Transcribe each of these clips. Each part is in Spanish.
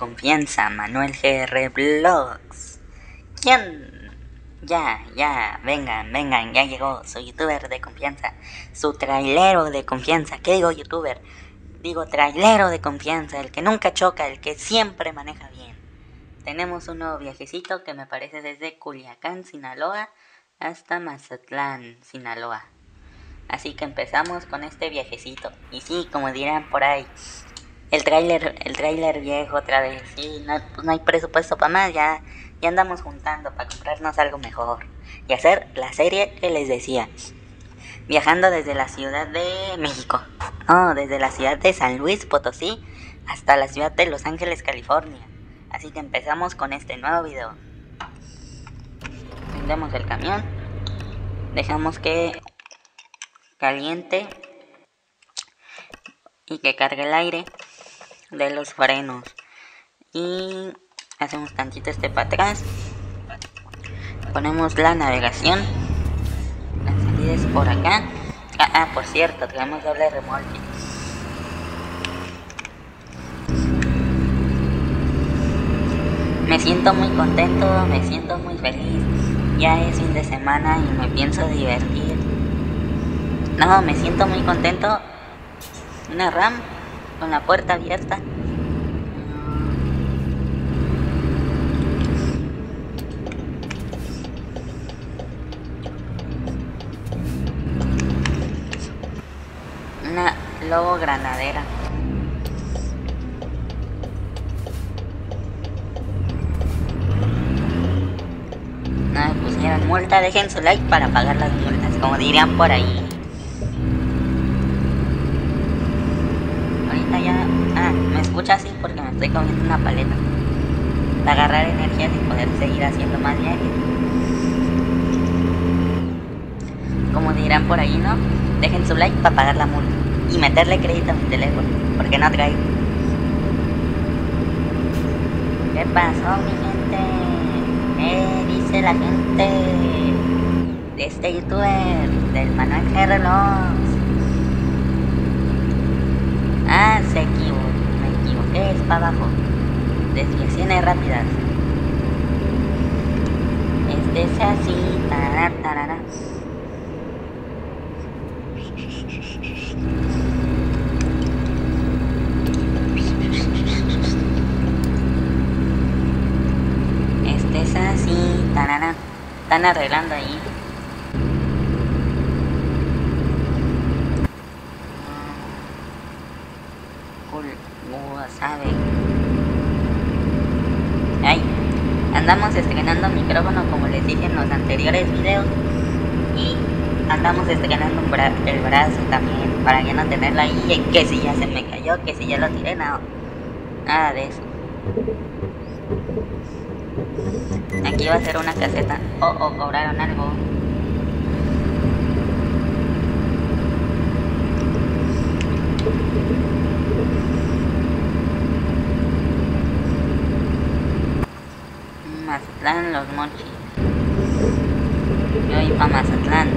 confianza, Manuel GR Vlogs. ¿Quién? Ya, ya, vengan, vengan, ya llegó su youtuber de confianza, su trailero de confianza. ¿Qué digo youtuber? Digo trailero de confianza, el que nunca choca, el que siempre maneja bien. Tenemos un nuevo viajecito que me parece desde Culiacán, Sinaloa, hasta Mazatlán, Sinaloa. Así que empezamos con este viajecito. Y sí, como dirán por ahí, el tráiler, el tráiler viejo otra vez. Sí, no, pues hay presupuesto para más, ya, ya andamos juntando para comprarnos algo mejor. Y hacer la serie que les decía. Viajando desde la Ciudad de México. No, desde la ciudad de San Luis Potosí hasta la ciudad de Los Ángeles, California. Así que empezamos con este nuevo video. Prendemos el camión. Dejamos que caliente y que cargue el aire de los frenos. Y hacemos tantito este para atrás. Ponemos la navegación. La salida es por acá. Ah, ah por cierto tenemos doble remolque. Me siento muy contento me siento muy feliz. Ya es fin de semana y me pienso divertir. No, me siento muy contento. Una RAM con la puerta abierta. Una lobo granadera. No me pusieron multa, dejen su like para pagar las multas, como dirían por ahí. Escucha así porque me estoy comiendo una paleta. Para agarrar energías y poder seguir haciendo más viajes. Como dirán por ahí, ¿no? Dejen su like para pagar la multa. Y meterle crédito a mi teléfono. Porque no traigo. ¿Qué pasó, mi gente? ¿Qué dice la gente de este youtuber? Del Manuel Gerlos? Ah, se equivocó es para abajo. Desviaciones rápidas. Este es así. Tarara, tarara. Este es así. Tarara. Están arreglando ahí. sabe. Ay, andamos estrenando micrófono como les dije en los anteriores videos. Y andamos estrenando el brazo también para ya no tenerla ahí. Que si ya se me cayó, que si ya lo tiré, no. Nada de eso. Aquí va a ser una caseta. Oh, oh, cobraron algo. Los Mochis. Yo voy para Mazatlán.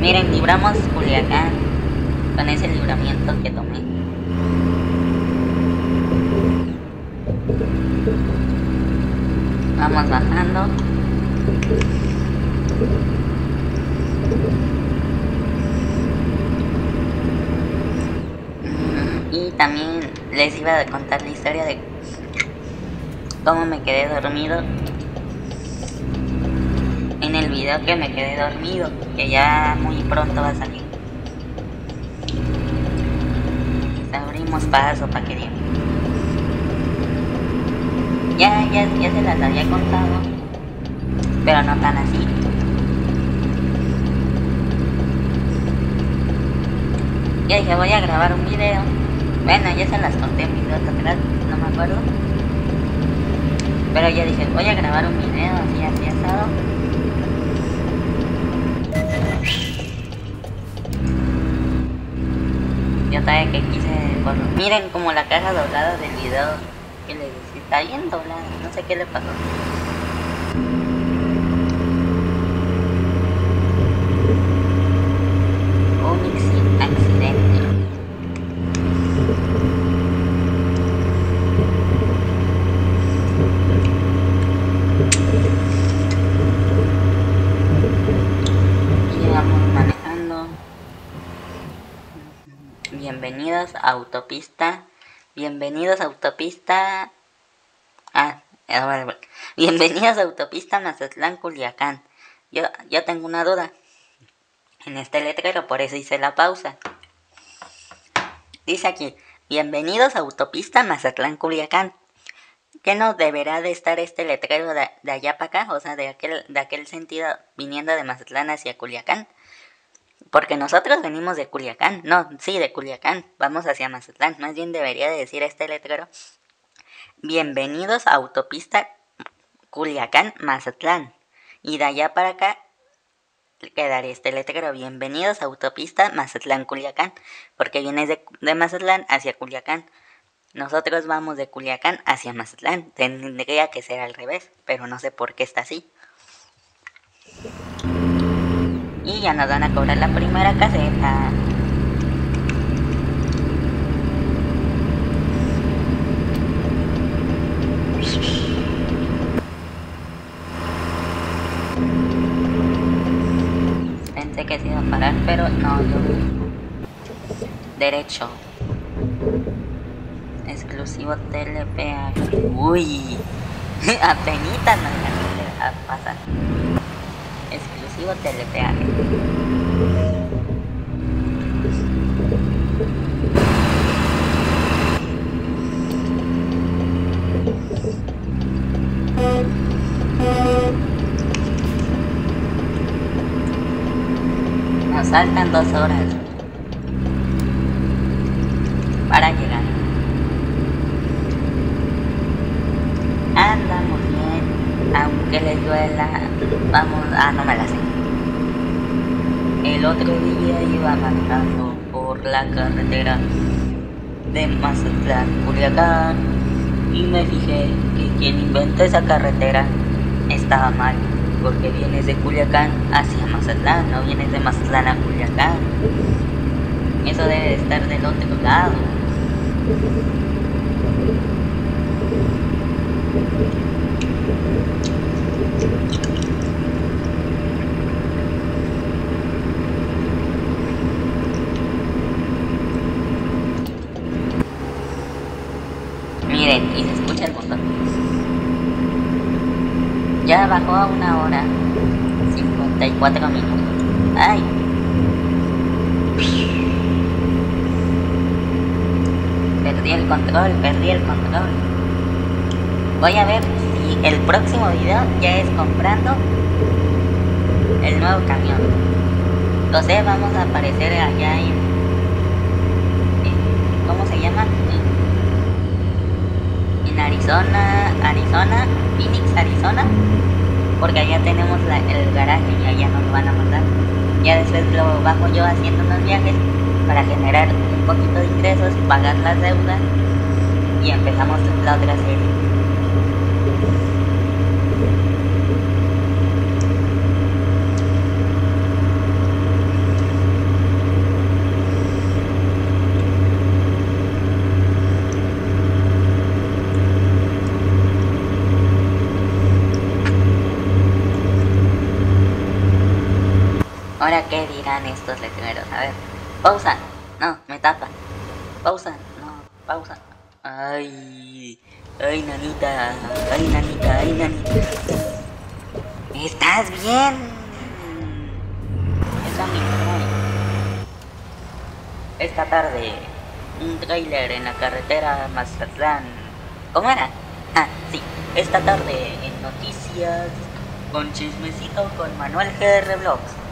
Miren, libramos Culiacán con ese libramiento que tomé. Vamos bajando. Y también les iba a contar la historia de cómo me quedé dormido video que me quedé dormido, que ya muy pronto va a salir. Abrimos paso para que digan. Ya, ya, ya se las había contado, pero no tan así. Ya dije, voy a grabar un video. Bueno, ya se las conté en videos atrás, no me acuerdo. Pero ya dije, voy a grabar un video así, así asado. Yo también que quise, miren como la caja doblada del video que está bien doblada, no sé qué le pasó. Un accidente. Autopista. Bienvenidos a autopista. Ah, bienvenidos autopista Mazatlán Culiacán. Yo, yo tengo una duda en este letrero, por eso hice la pausa. Dice aquí, bienvenidos a autopista Mazatlán Culiacán. ¿Qué no deberá de estar este letrero de, allá para acá? O sea, de aquel, de aquel sentido viniendo de Mazatlán hacia Culiacán. Porque nosotros venimos de Culiacán. No, sí, de Culiacán. Vamos hacia Mazatlán. Más bien debería de decir este letrero. Bienvenidos a autopista Culiacán, Mazatlán. Y de allá para acá quedaría este letrero. Bienvenidos a autopista Mazatlán, Culiacán. Porque vienes de, de Mazatlán hacia Culiacán. Nosotros vamos de Culiacán hacia Mazatlán. Tendría que ser al revés, pero no sé por qué está así. Y ya nos van a cobrar la primera caseta. Pensé que se iba a parar, pero no, yo... Derecho. Exclusivo TLPA. Uy. Apenitas nos a pasar. Exclusivo TLPA. Nos faltan dos horas para llegar. Andamos bien, aunque les duela. Vamos, ah, no me la sé. El otro día iba manejando por la carretera de Mazatlán, Culiacán, y me fijé que quien inventó esa carretera estaba mal porque vienes de Culiacán hacia Mazatlán, no vienes de Mazatlán a Culiacán. Eso debe estar del otro lado. Y se escucha el motor. Ya bajó a una hora 54 minutos. Ay. Perdí el control, perdí el control. Voy a ver si el próximo video ya es comprando el nuevo camión. No sé, vamos a aparecer allá en, en ¿cómo se llama? Arizona, Arizona, Phoenix, Arizona, porque allá tenemos el garaje y allá nos van a mandar. Ya después lo bajo yo haciendo unos viajes para generar un poquito de ingresos, pagar las deudas y empezamos la otra serie. ¿Qué dirán estos letreros? A ver, pausa. No, me tapa. Pausa. No, pausa. Ay, ay, nanita. Ay, nanita, ay, nanita. ¿Estás bien? Esa mi Esta tarde, un trailer en la carretera Mazatlán. ¿Cómo era? Ah, sí. Esta tarde en noticias con chismecito con Manuel GR Vlogs.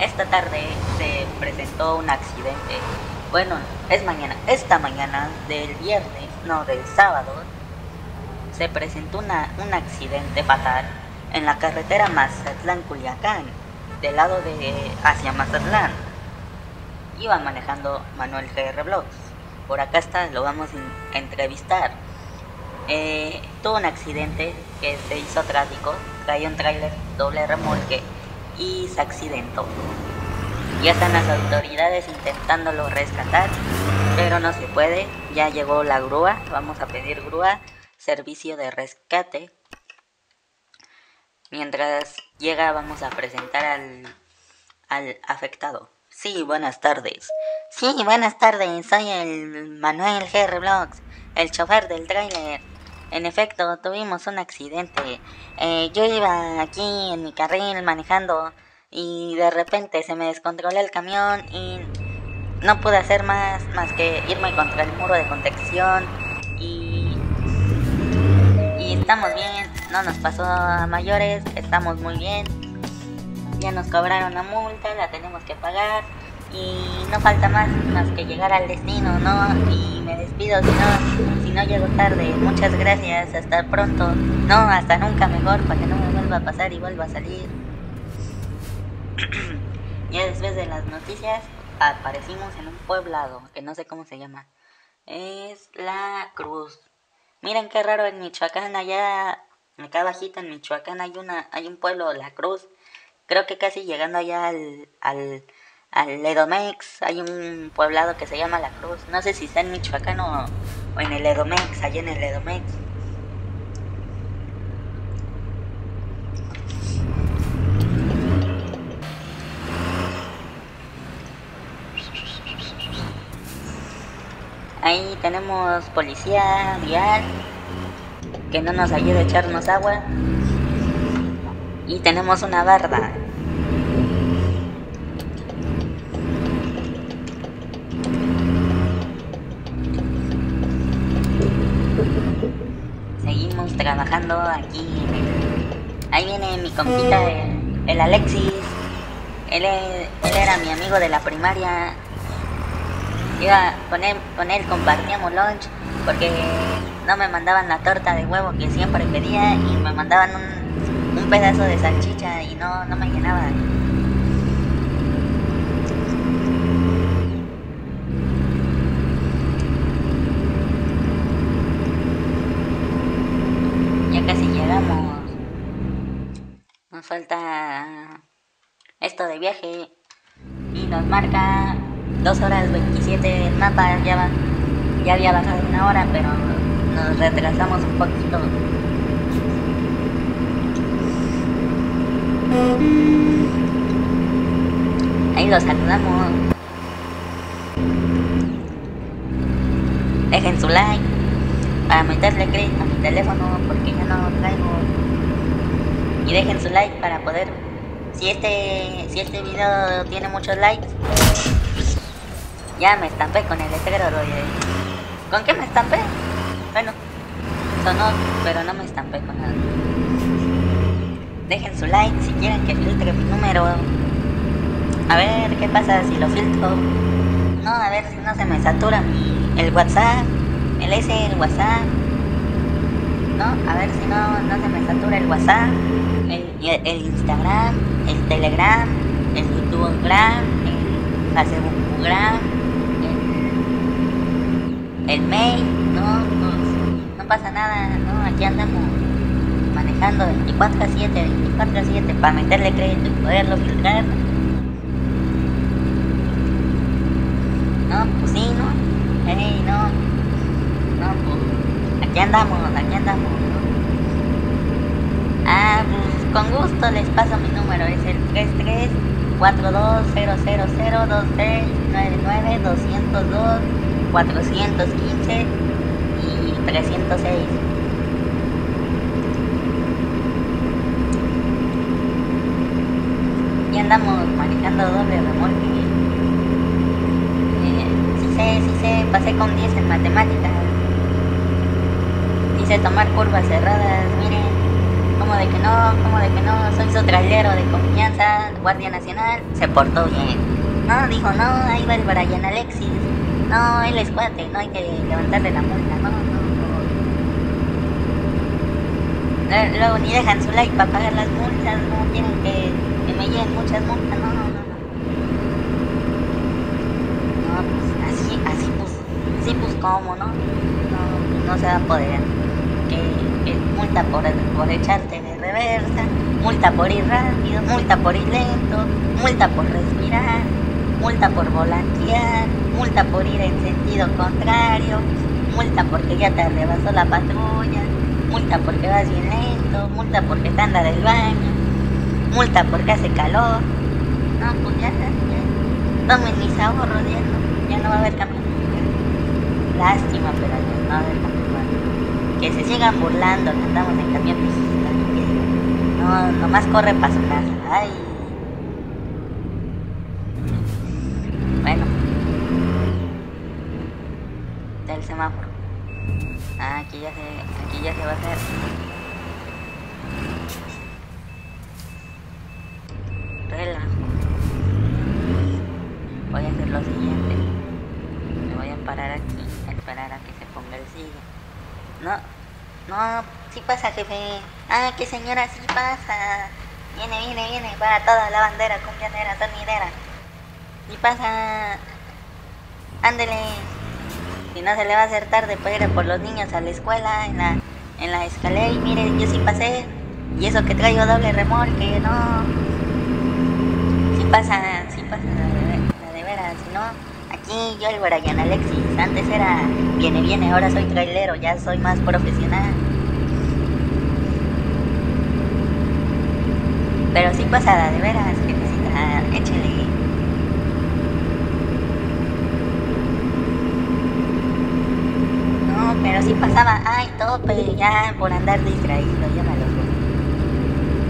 Esta tarde se presentó un accidente. Bueno, es mañana. Esta mañana del viernes, no, del sábado, se presentó una, un accidente fatal en la carretera Mazatlán-Culiacán, del lado de hacia Mazatlán. Iba manejando Manuel GR Vlogs. Por acá está, lo vamos a entrevistar. Eh, tuvo un accidente que se hizo trágico, cayó un tráiler doble remolque y se accidentó. Ya están las autoridades intentándolo rescatar, pero no se puede. Ya llegó la grúa, vamos a pedir grúa, servicio de rescate. Mientras llega vamos a presentar al, al afectado. Sí, buenas tardes. Sí, buenas tardes. Soy el Manuel Vlogs, el chofer del tráiler. En efecto, tuvimos un accidente. Eh, yo iba aquí en mi carril manejando y de repente se me descontroló el camión y no pude hacer más más que irme contra el muro de contención y, y estamos bien, no nos pasó a mayores, estamos muy bien. Ya nos cobraron la multa, la tenemos que pagar y no falta más más que llegar al destino, ¿no? Y me despido si no, si no llego tarde. Muchas gracias, hasta pronto. No, hasta nunca mejor para que no me vuelva a pasar y vuelva a salir. ya después de las noticias aparecimos en un poblado que no sé cómo se llama. Es La Cruz. Miren qué raro en Michoacán, allá acá bajito en Michoacán hay una hay un pueblo La Cruz. Creo que casi llegando allá al, al al Edomex, hay un poblado que se llama La Cruz. No sé si está en Michoacán o, en el Edomex, allá en el Edomex. Ahí tenemos policía vial que no nos ayuda a echarnos agua. Y tenemos una barda trabajando aquí. Ahí viene mi compita, el, Alexis. Él, él, era mi amigo de la primaria. Iba, con, él, con él compartíamos lunch porque no me mandaban la torta de huevo que siempre pedía y me mandaban un, un pedazo de salchicha y no, no me llenaba. Falta esto de viaje y nos marca 2 horas 27 el mapa, ya, ya había bajado una hora, pero nos retrasamos un poquito. Ahí los saludamos. Dejen su like para meterle crédito teléfono porque ya no traigo y dejen su like para poder si este si este video tiene muchos likes ya me estampé con el letrero ¿con qué me estampé? bueno sonó pero no me estampé con nada. Dejen su like si quieren que filtre mi número. A ver qué pasa si lo filtro no a ver si no se me satura el whatsapp el S el whatsapp no a ver si no no se me satura el whatsapp el, Instagram, el Telegram, el YouTubegram, el Facebookgram, el, el mail, no, pues, no pasa nada, no, aquí andamos manejando 24 a 7, 24 a 7 para meterle crédito y poderlo filtrar. No, pues sí, ¿no? Hey, no, no, pues aquí andamos, aquí andamos. Ah, pues con gusto les paso mi número, es el 33 420002399 202 415 y 306. Y andamos manejando doble remolque. Eh, sí sé, sí sé, pasé con 10 en matemáticas. Dice tomar curvas cerradas, miren como de que no, como de que no, soy su trailero de confianza, Guardia Nacional, se portó bien. No, dijo, no, ahí va el Brian Alexis. No, él es cuate, no hay que levantarle la multa, no, no. Luego ni dejan su like para pagar las multas, no quieren que, que me lleguen muchas multas, no, no, no. No, pues así, así pues, así pues como, ¿no? No, no se va a poder multa por, por echarte de reversa, multa por ir rápido, multa por ir lento, multa por respirar, multa por volantear, multa por ir en sentido contrario, multa porque ya te rebasó la patrulla, multa porque vas bien lento, multa porque te anda del baño, multa porque hace calor. No, pues ya, ya. tomen mis ahorros, ya no, ya no va a haber camión. Lástima, pero ya no va a haber. Que se sigan burlando que andamos en camión viejita. No, nomás corre para su casa. Ay. Bueno. Del semáforo. Ah, aquí ya se, aquí ya se va a hacer. Relajo. Voy a hacer lo siguiente. Me voy a parar aquí, a esperar a que se ponga el sigue. No, no, sí pasa, jefe. Ah, que señora, sí pasa. Viene, viene, viene, para toda la bandera, cumbianera, sonidera. Sí pasa. Ándele. Si no se le va a hacer tarde para ir a por los niños a la escuela, en la, en la escalera. Y mire, yo sí pasé. Y eso que traigo doble remolque, no. Sí pasa, sí pasa, la de, veras, si no. Aquí yo el Brian Alexis, antes era viene, viene, ahora soy trailero, ya soy más profesional. Pero sí pasa, la de veras, que necesita, échele. No, pero sí pasaba, ay, tope, ya por andar distraído, ya me lo.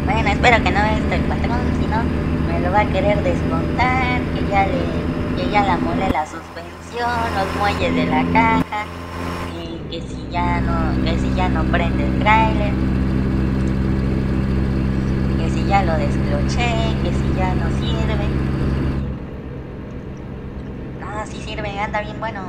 Bueno, espero que no esté el patrón, si no, me lo va a querer descontar, que ya le que ya la mole la suspensión, los muelles de la caja, y que si ya no, que si ya no prende el trailer, lo descloché, que si ya no sirve. No, sí sirve, anda bien bueno.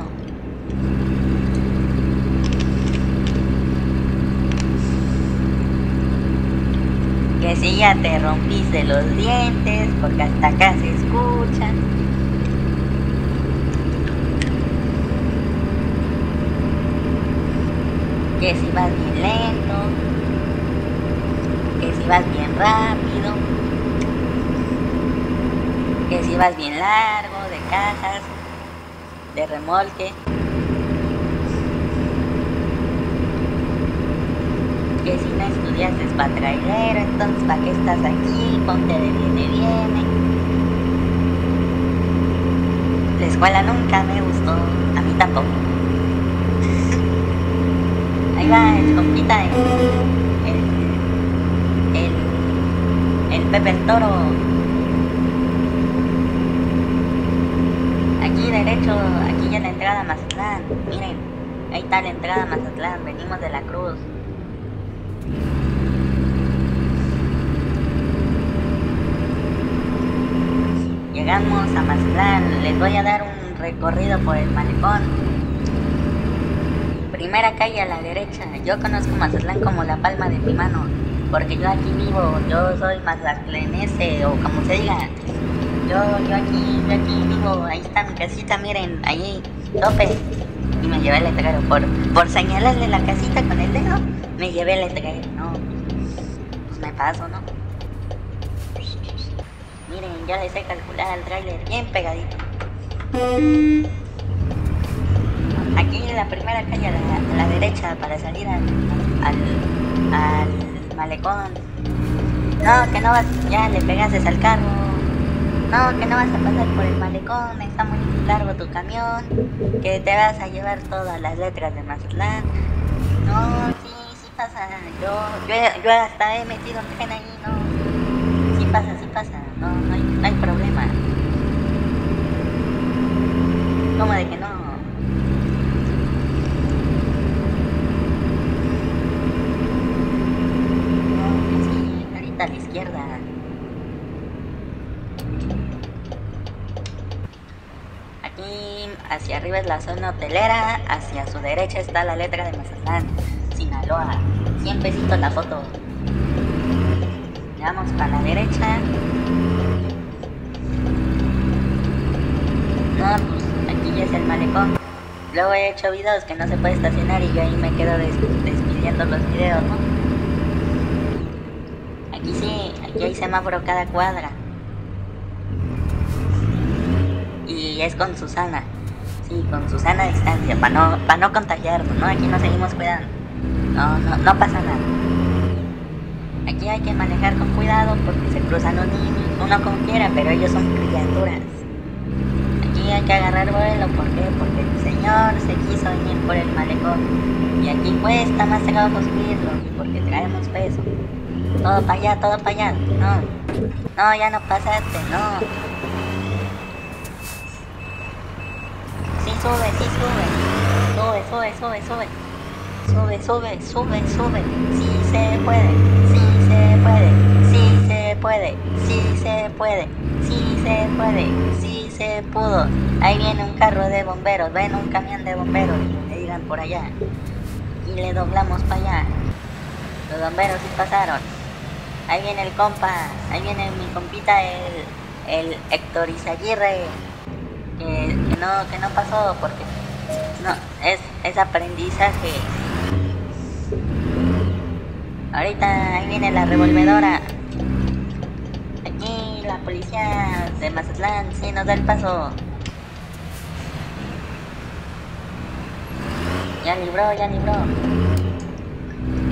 Que si ya te rompiste los dientes, porque hasta acá se escuchan. que si vas bien lento, si vas bien rápido, que si vas bien largo, de cajas, de remolque, que si no estudiaste para trailero, entonces para qué estás aquí, ponte de viene, viene. La escuela nunca me gustó, a mí tampoco. Ahí va el compita, el, el, el, el Pepe el Toro. Aquí derecho, aquí ya la entrada a Mazatlán. Miren, ahí está la entrada a Mazatlán, venimos de la cruz. Llegamos a Mazatlán, les voy a dar un recorrido por el malecón primera calle a la derecha. Yo conozco Mazatlán como la palma de mi mano, porque yo aquí vivo, yo soy mazatlense o como se diga. Yo, yo aquí, yo aquí vivo, ahí está mi casita, miren, ahí, tope. Y me llevé el letrero, por, por señalarle la casita con el dedo, me llevé el letrero, no. Pues me paso, ¿no? Miren, ya les sé calcular al trailer bien pegadito. Aquí en la primera calle a la, derecha para salir al, al, al, malecón. No, que no vas, ya le pegases al carro. No, que no vas a pasar por el malecón, está muy largo tu camión. Que te vas a llevar todas las letras de Mazatlán. No, sí, sí pasa. Yo, yo, yo hasta he metido tren ahí, no. Sí pasa, sí pasa. No, no hay, no hay problema. ¿Cómo de que no? A la izquierda. Aquí hacia arriba es la zona hotelera, hacia su derecha está la letra de Mazatlán, Sinaloa. 100 pesitos la foto. Vamos para la derecha. No, pues aquí ya es el malecón. Luego he hecho videos que no se puede estacionar y yo ahí me quedo des despidiendo los videos. Aquí aquí hay semáforo cada cuadra. Y es con Susana. Sí, con Susana a distancia, para no, para no contagiarnos, ¿no? Aquí nos seguimos cuidando. No, no, no pasa nada. Aquí hay que manejar con cuidado porque se cruzan los niños. Uno como quiera, pero ellos son criaturas. aquí hay que agarrar vuelo. Porque el señor se quiso venir por el malecón. Y aquí cuesta más trabajo subirlo, porque traemos peso. Todo para allá, todo para allá. No, no, ya no pasaste, no. Sí, sube, sí, sube. Sube, sube, sube, sube. Sube, sube, sube, sube. Sí se puede, sí se puede, sí se puede, sí se puede, sí se puede, sí se pudo. Ahí viene un carro de bomberos, ven un camión de bomberos, le digan por allá. Y le doblamos para allá. Los bomberos sí pasaron. Ahí viene el compa, ahí viene mi compita el, el Héctor Izaguirre, que, que no, que no pasó porque no, es, es aprendizaje. Ahorita ahí viene la revolvedora. Aquí la policía de Mazatlán sí nos da el paso. Ya libró, ya libró.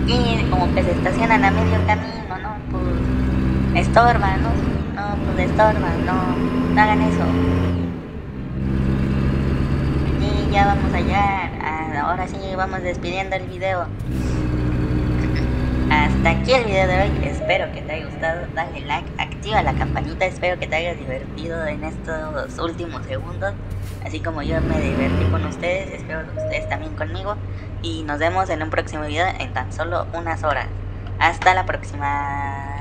Y como que se estacionan a medio camino, ¿no? Pues estorban, ¿no? No, pues estorban, no, no hagan eso. Y ya vamos allá. Ah, Ahora sí vamos despidiendo el video. Hasta aquí el video de hoy. Espero que te haya gustado. Dale like, activa la campanita. Espero que te hayas divertido en estos últimos segundos. Así como yo me divertí con ustedes. Espero que ustedes también conmigo. Y nos vemos en un próximo video en tan solo unas horas. Hasta la próxima.